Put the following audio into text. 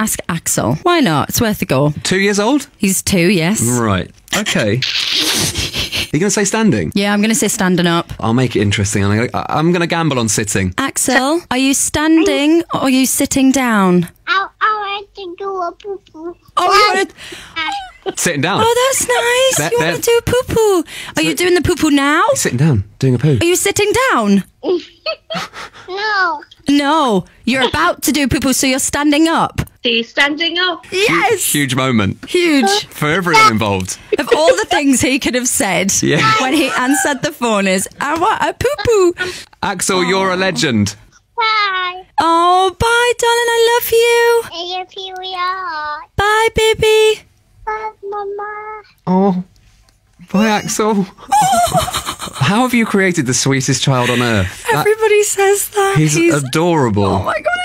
ask Axel. Why not? It's worth a go. Two years old? He's two, yes. Right. Okay. Are you going to say standing? Yeah, I'm going to say standing up. I'll make it interesting. I'm gonna- I'm going to gamble on sitting. Axel, are you standing or are you sitting down? I, I want to do a poo poo. Oh, you want to? Sitting down. Oh, that's nice. That- you that- want to do poo poo? Are you doing the poo poo now? Sitting down, doing a poo. Are you sitting down? No. No, you're about to do poo poo, so you're standing up. See, standing up. Yes, Huge moment huge. for everyone involved. Of all the things he could have said Yeah. when he answered the phone is, I want a poo poo. Axel, you're a legend. Bye. Oh, bye, darling. I love you. If you are. Bye, baby. Bye, Mama. Oh. Bye, Axel. How have you created the sweetest child on earth? That- Everybody says that. he's, adorable. oh my god, I